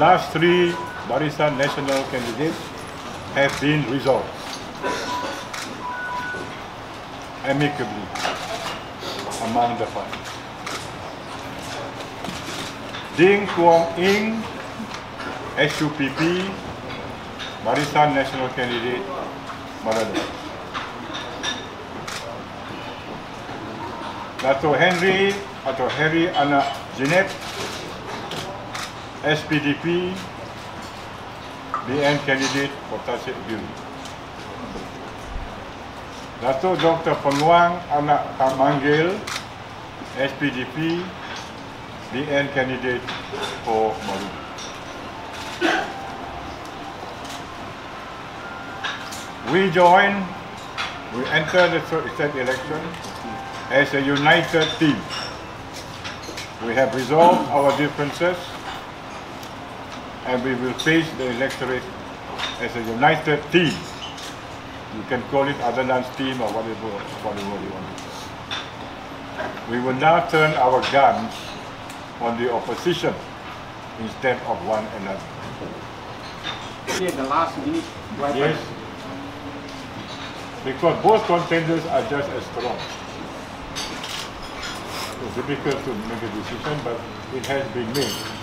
last three Barisan Nasional candidates have been resolved amicably among the parties. Ding Kuong Hiing, SUPP, Barisan Nasional Candidate, Malala. Dato Henry atau Harry anak Jinep, SPDP, BN candidate for Tasik Biru. Dato Dr. Penguang anak Kak Manggil, SPDP, BN candidate for Maluku. We join, we enter the state election as a united team. We have resolved our differences and we will face the electorate as a united team. You can call it Adenan's team or whatever, whatever you want. We will now turn our guns on the opposition instead of one another. At the last minute, Yes. Because both contenders are just as strong. It's difficult to make a decision, but it has been made.